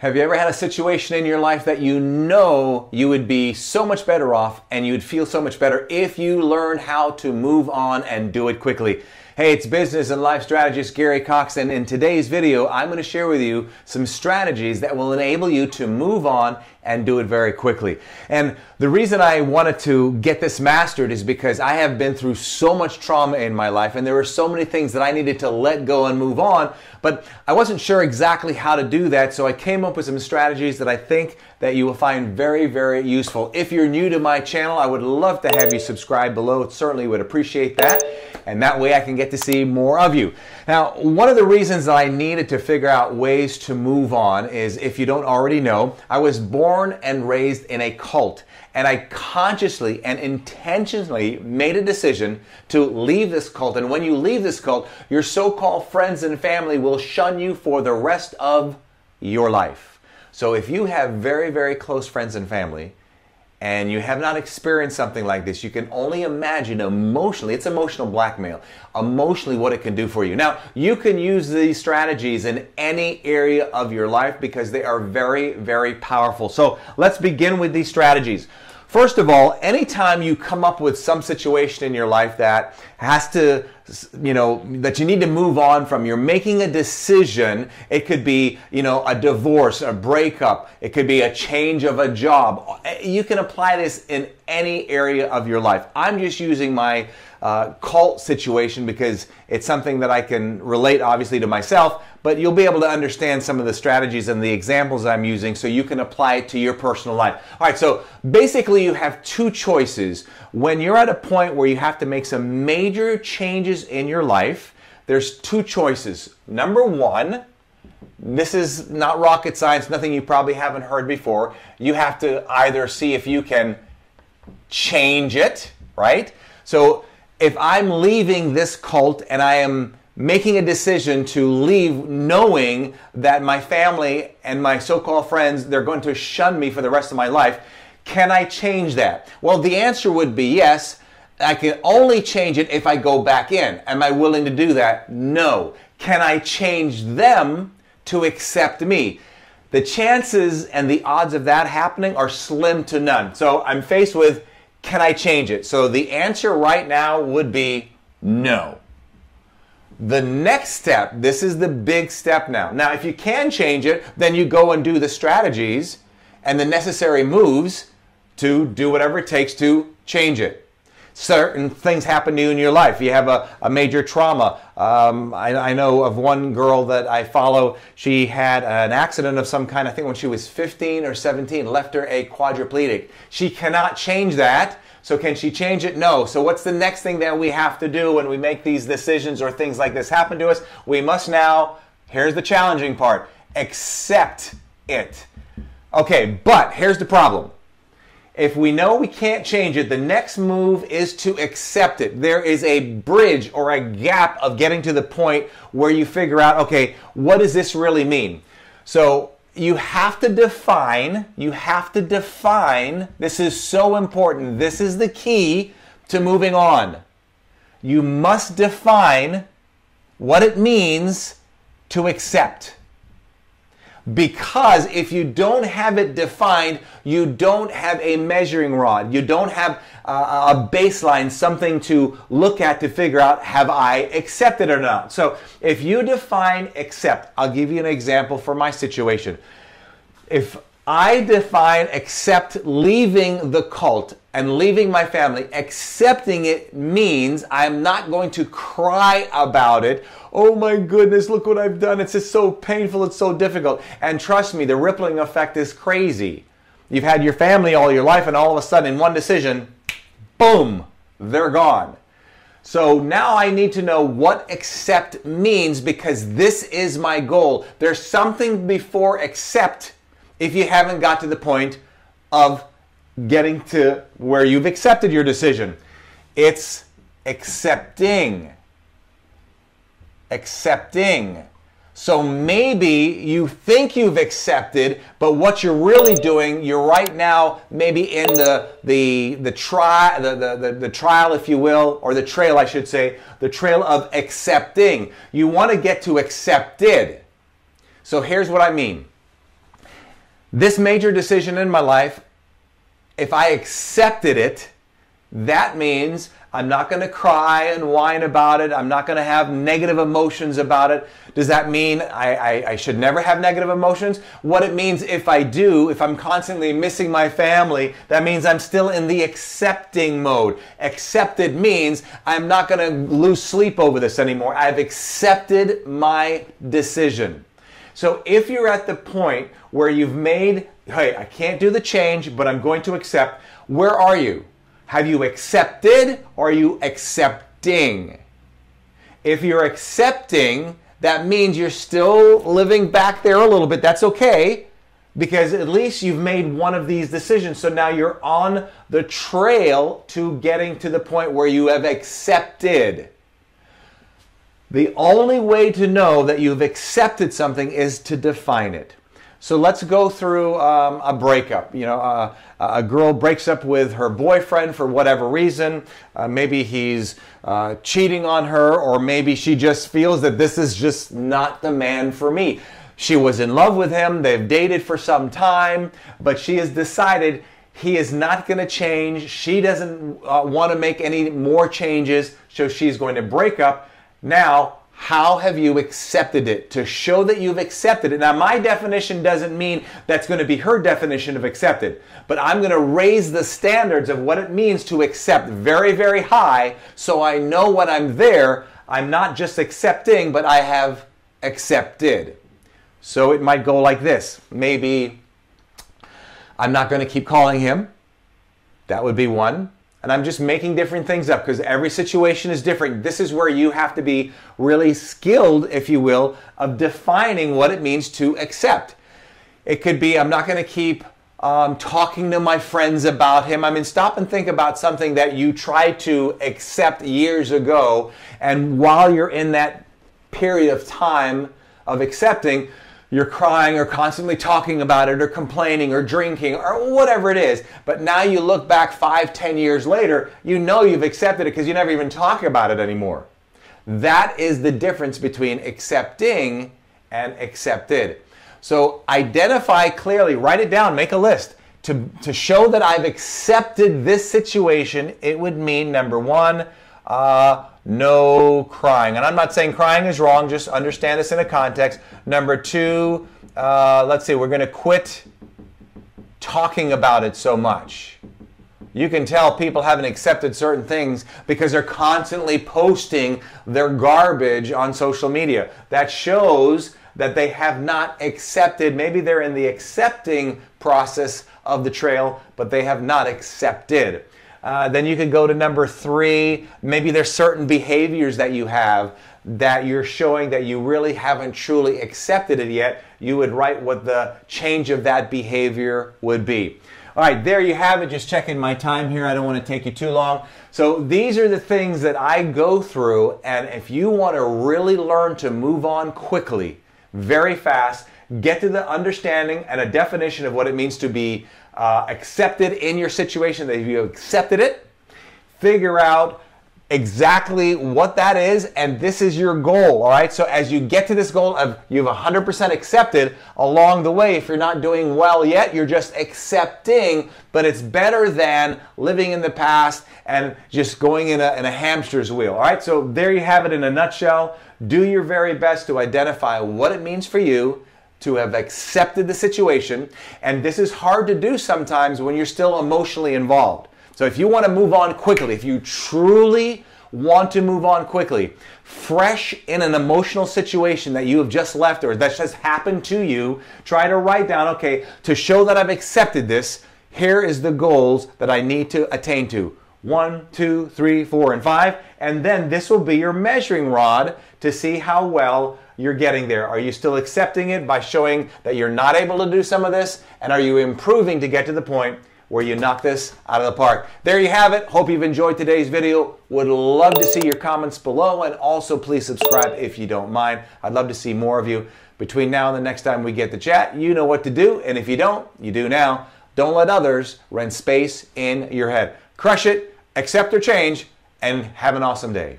Have you ever had a situation in your life that you know you would be so much better off and you'd feel so much better if you learned how to move on and do it quickly? Hey, it's business and life strategist Gary Coxe, and in today's video, I'm going to share with you some strategies that will enable you to move on and do it very quickly. And the reason I wanted to get this mastered is because I have been through so much trauma in my life, and there were so many things that I needed to let go and move on, but I wasn't sure exactly how to do that, so I came up with some strategies that I think that you will find very, very useful. If you're new to my channel, I would love to have you subscribe below. Certainly would appreciate that and that way I can get to see more of you. Now, one of the reasons that I needed to figure out ways to move on is if you don't already know, I was born and raised in a cult. And I consciously and intentionally made a decision to leave this cult. And when you leave this cult, your so called friends and family will shun you for the rest of your life. So if you have very, very close friends and family, and you have not experienced something like this, you can only imagine emotionally, it's emotional blackmail, emotionally what it can do for you. Now, you can use these strategies in any area of your life because they are very, very powerful. So let's begin with these strategies. First of all, anytime you come up with some situation in your life that has to, you know, that you need to move on from, you're making a decision. It could be, you know, a divorce, a breakup. It could be a change of a job. You can apply this in any area of your life. I'm just using my uh, cult situation because it's something that I can relate obviously to myself, but you'll be able to understand some of the strategies and the examples I'm using so you can apply it to your personal life. All right, so basically you have two choices. When you're at a point where you have to make some major changes in your life, there's two choices. Number one, this is not rocket science, nothing you probably haven't heard before. You have to either see if you can change it, right? So if I'm leaving this cult and I am making a decision to leave knowing that my family and my so-called friends they're going to shun me for the rest of my life can i change that well the answer would be yes i can only change it if i go back in am i willing to do that no can i change them to accept me the chances and the odds of that happening are slim to none so i'm faced with can I change it? So the answer right now would be no. The next step, this is the big step now. Now, if you can change it, then you go and do the strategies and the necessary moves to do whatever it takes to change it certain things happen to you in your life. You have a, a major trauma. Um, I, I, know of one girl that I follow. She had an accident of some kind, I think when she was 15 or 17, left her a quadriplegic. She cannot change that. So can she change it? No. So what's the next thing that we have to do when we make these decisions or things like this happen to us? We must now, here's the challenging part, accept it. Okay, but here's the problem if we know we can't change it, the next move is to accept it. There is a bridge or a gap of getting to the point where you figure out, okay, what does this really mean? So you have to define, you have to define, this is so important. This is the key to moving on. You must define what it means to accept. Because if you don't have it defined, you don't have a measuring rod. You don't have uh, a baseline, something to look at to figure out, have I accepted or not? So if you define accept, I'll give you an example for my situation. If I define accept leaving the cult and leaving my family. Accepting it means I'm not going to cry about it. Oh my goodness, look what I've done. It's just so painful. It's so difficult. And trust me, the rippling effect is crazy. You've had your family all your life, and all of a sudden, in one decision, boom, they're gone. So now I need to know what accept means because this is my goal. There's something before accept if you haven't got to the point of getting to where you've accepted your decision. It's accepting. Accepting. So maybe you think you've accepted, but what you're really doing, you're right now maybe in the the the try the, the, the, the trial, if you will, or the trail, I should say, the trail of accepting. You want to get to accepted. So here's what I mean this major decision in my life, if I accepted it, that means I'm not going to cry and whine about it. I'm not going to have negative emotions about it. Does that mean I, I, I, should never have negative emotions? What it means if I do, if I'm constantly missing my family, that means I'm still in the accepting mode. Accepted means I'm not going to lose sleep over this anymore. I've accepted my decision. So if you're at the point where you've made, hey, I can't do the change, but I'm going to accept, where are you? Have you accepted or are you accepting? If you're accepting, that means you're still living back there a little bit. That's okay because at least you've made one of these decisions. So now you're on the trail to getting to the point where you have accepted. The only way to know that you've accepted something is to define it. So let's go through um, a breakup. You know, uh, a girl breaks up with her boyfriend for whatever reason. Uh, maybe he's uh, cheating on her, or maybe she just feels that this is just not the man for me. She was in love with him, they've dated for some time, but she has decided he is not going to change. She doesn't uh, want to make any more changes, so she's going to break up. Now, how have you accepted it? To show that you've accepted it. Now, my definition doesn't mean that's going to be her definition of accepted, but I'm going to raise the standards of what it means to accept very, very high so I know when I'm there, I'm not just accepting, but I have accepted. So it might go like this. Maybe I'm not going to keep calling him. That would be one and I'm just making different things up because every situation is different. This is where you have to be really skilled, if you will, of defining what it means to accept. It could be I'm not going to keep um, talking to my friends about him. I mean, stop and think about something that you tried to accept years ago, and while you're in that period of time of accepting, you're crying or constantly talking about it or complaining or drinking or whatever it is. But now you look back five, ten years later, you know you've accepted it because you never even talk about it anymore. That is the difference between accepting and accepted. So identify clearly, write it down, make a list. To, to show that I've accepted this situation, it would mean number one, uh, no crying. And I'm not saying crying is wrong, just understand this in a context. Number two, uh, let's see, we're going to quit talking about it so much. You can tell people haven't accepted certain things because they're constantly posting their garbage on social media. That shows that they have not accepted, maybe they're in the accepting process of the trail, but they have not accepted. Uh, then you could go to number three. Maybe there's certain behaviors that you have that you're showing that you really haven't truly accepted it yet. You would write what the change of that behavior would be. All right, there you have it. Just checking my time here. I don't want to take you too long. So these are the things that I go through. And if you want to really learn to move on quickly, very fast, get to the understanding and a definition of what it means to be uh, accepted in your situation, that you accepted it, figure out exactly what that is, and this is your goal, all right? So as you get to this goal of you've 100% accepted along the way, if you're not doing well yet, you're just accepting, but it's better than living in the past and just going in a, in a hamster's wheel, all right? So there you have it in a nutshell. Do your very best to identify what it means for you to have accepted the situation. And this is hard to do sometimes when you're still emotionally involved. So if you want to move on quickly, if you truly want to move on quickly, fresh in an emotional situation that you have just left or that just happened to you, try to write down, okay, to show that I've accepted this, here is the goals that I need to attain to. One, two, three, four, and five. And then this will be your measuring rod to see how well you're getting there? Are you still accepting it by showing that you're not able to do some of this? And are you improving to get to the point where you knock this out of the park? There you have it. Hope you've enjoyed today's video. Would love to see your comments below and also please subscribe if you don't mind. I'd love to see more of you. Between now and the next time we get the chat, you know what to do. And if you don't, you do now. Don't let others rent space in your head. Crush it, accept or change, and have an awesome day.